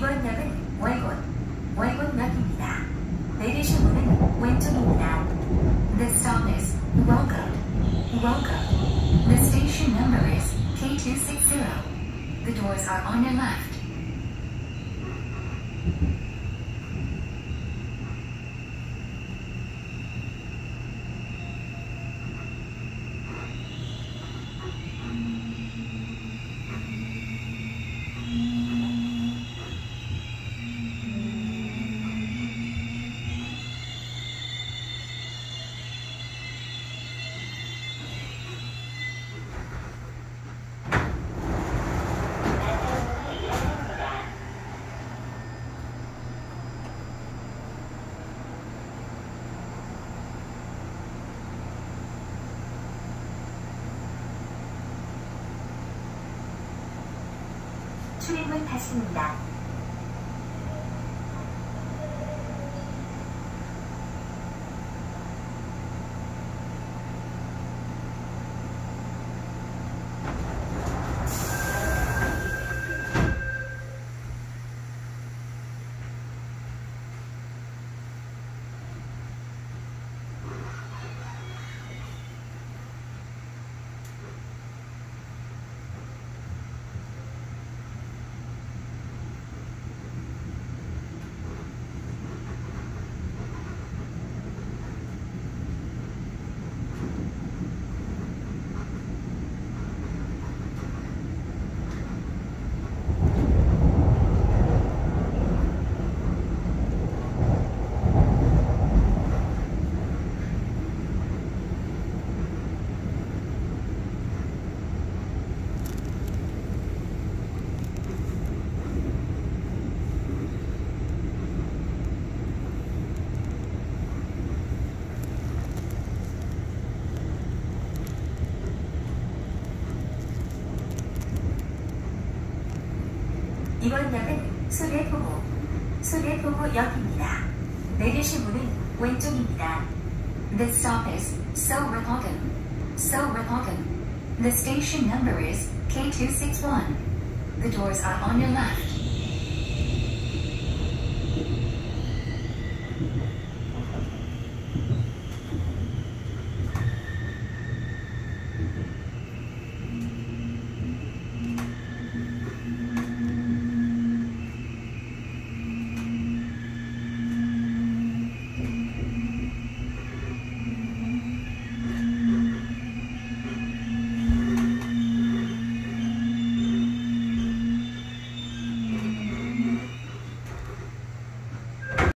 이번역은 월곶, 월곶역입니다. 내리시문은 왼쪽입니다. The song is Wolgot. Wolgot. The station number is K260. The doors are on your left. 출입문 닫습니다. 이번 역은 소래포구, 소래포구 역입니다. 내리실 문은 왼쪽입니다. The stop is Soraepogu. Soraepogu. The station number is K261. The doors are on your left.